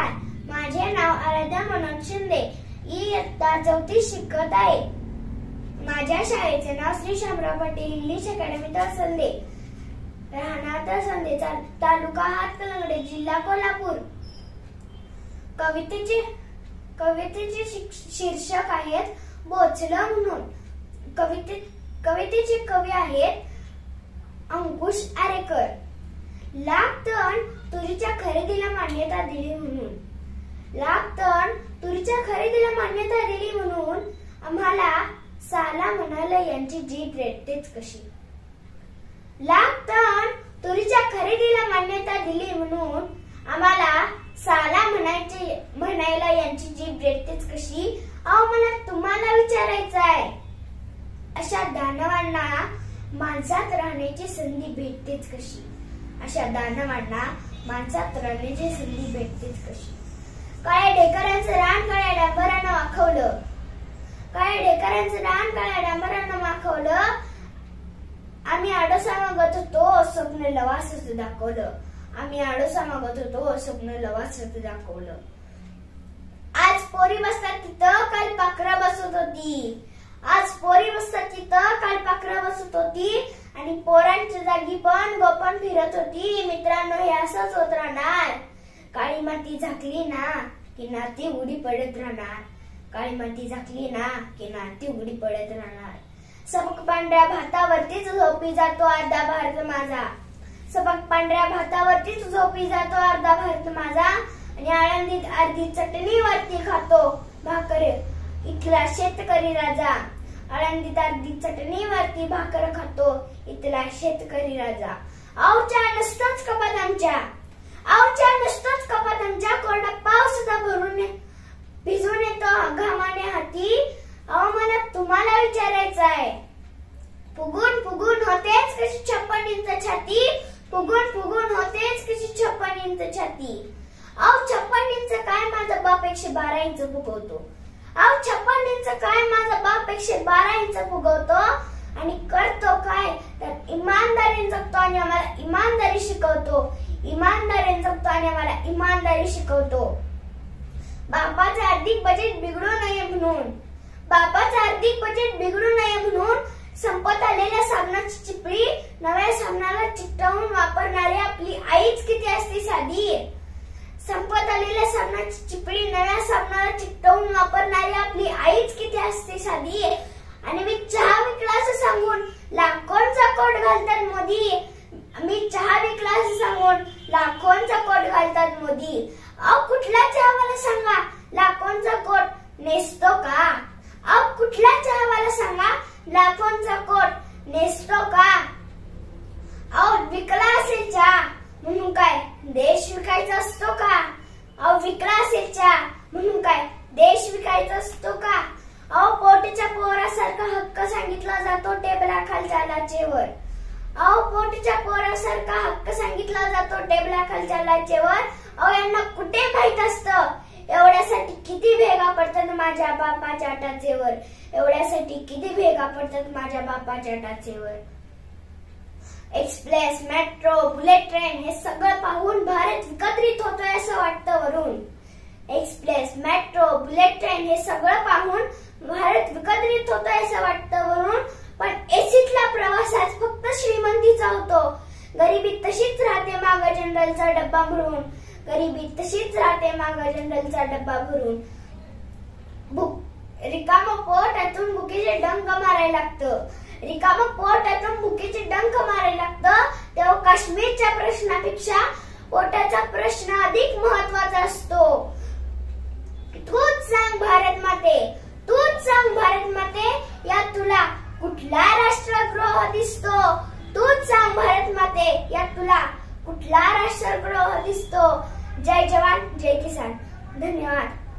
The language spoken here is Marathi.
नमस्कार माझे नाव आराध्या मनोज शिंदे. इयत्ता चौथी शिकत आहे. माझ्या शाळेचे नाव श्री शामराव पाटील इंग्लिश अकॅडमी तहसंदे राहणार संदेचा तालुका हातकलंगडे जिल्हा कोल्हापूर. कवितेचे कवितेचे शीर्षक आहेत बोचल म्हणून. कविते कवितेचे कवी आहेत अंकुश आरेकर. लाख टन तुरीच्या खरेदीला मान्यता दिली म्हणून. लाख टन तुरीच्या खरेदीला मान्यता दिली म्हणून आम्हाला साला म्हणाला यांची जीभ रेटतेच कशी? लाख टन तुरीच्या खरेदीला मान्यता दिली म्हणून आम्हाला साला म्हणायचे म्हणायला यांची जीभ रेटतेच कशी? अहो मला तुम्हाला विचारायचं आहे. अशा दानवांना माणसात राहण्याची संधी भेटतेच कशी? अशा दानवांना माणसात रणजी संधी भेटतेच कशी. काळ्या डेकरांचं रान काळ्या डांबरानं वाखवलं. काळ्या डेकरांचं रान काळ्या डांबरानं वाखवलं. आम्ही आडोसा मागत होतो स्वप्न लवासच दाखवलं. आम्ही आडोसा मागत होतो स्वप्न लवासच दाखवलं. आज पोरी बसतात तिथं काल पाखरा बसत होती. आज पोरी बसतात तिथं काल पाखरा बसत होती आणि पोरांच्या जागी पण गोपन फिरत होती. मित्रांनो हे असंच होत राहणार. काळी माती झाकली ना की नाती उडी पडत राहणार. काळी माती झाकली ना की नाती उडी पडत राहणार. सबक पांढऱ्या भातावरतीच झोपी जातो अर्धा भारत माझा. सबक पांढऱ्या भातावरतीच झोपी जातो अर्धा भारत माझा. आणि आळंदीत अर्धी चटणी वरती खातो भाकरे. इथला शेतकरी राजा. आळंदी अर्धी चटणी वरती भाकर खातो इथला शेतकरी राजा. आवच्या नसतोच कपात आमच्या. आवच्या नसतोच कपात आमच्या. कोरडा पाऊस सुद्धा भरून भिजून येतो घामाने हाती. अहो मला तुम्हाला विचारायचं आहे. फुगून फुगून होतेच कशी छप्पन इंच छाती. फुगून फुगून होतेच कशी छप्पन इंच छाती. अहो छप्पन इंच काय? माझा बाप एकशे बारा इंच फुगवतो. अहो छप्पन इंच काय? माझा बाप एकशे बारा इंच फुगवतो आणि करतो काय? तर इमानदारी जगतो आणि आम्हाला इमानदारी शिकवतो. इमानदारीने जगतो आणि आम्हाला इमानदारी शिकवतो. बापाचे आर्थिक बजेट बिघडू नये म्हणून. बापाचे आर्थिक बजेट बिघडू नये म्हणून संपत आलेल्या साबणाची चिपळी नव्या साबणाला चिकटवून वापरणारी आपली आईच किती असते साधी? संपत आलेल्या सामनाची चिपळी नव्या सामनाला चिकटवून वापरणारी आपली आईच किती असते साधी आणि मी चहा विकला असं सांगून लाखोंचा कोट घालतात मोदी. मी चहा विकला असं सांगून लाखोंचा कोट घालतात मोदी. अहो कुठला चहा मला सांगा? लाखोंचा कोट नेसतो का? अहो कुठला चहा मला सांगा? लाखोंचा कोट नेसतो का? अहो विकला असेल चहा. म्हणून काय देश विकायचा असतो का? अहो विकला असेल चहा म्हणून काय देश विकायचा असतो का? अहो पोटीच्या पोरासारखा हक्क सांगितला जातो टेबलाखालच्या लाचेवर अहो पोटीच्या पोरासारखा हक्क सांगितला जातो टेबलाखालच्या लाचेवर अहो यांना कुठे माहीत असतं? एवढ्यासाठी किती भेगा पडतात माझ्या बापाच्या टाचेवर एवढ्यासाठी किती भेगा पडतात माझ्या बापाच्या टाचेवर एक्सप्रेस मेट्रो बुलेट ट्रेन हे सगळं पाहून भारत विकत्रित होतोय असं वाटतं वरून. एक्सप्रेस मेट्रो बुलेट ट्रेन हे सगळं पाहून भारत विकत्रित होतोय असं वाटतं वरून. पण एसीतला प्रवास आज फक्त श्रीमंतीचा होतो गरिबी तशीच राहते माग जनरलचा डब्बा भरून. गरिबी तशीच राहते माग जनरलचा डब्बा भरून. भूक रिकाम पोटातून भुकेचे डंक मारायला लागतं. रिकाम पोटातून भुकेचे डंक मारायला. लागतं तेव्हा काश्मीरच्या प्रश्नापेक्षा पोटाचा प्रश्न अधिक महत्त्वाचा असतो. तूच सांग भारत माते तूच सांग भारत माते या तुला कुठला राष्ट्रगृह दिसतो? तूच सांग भारत माते या तुला कुठला राष्ट्रगृह दिसतो? जय जवान जय किसान. धन्यवाद.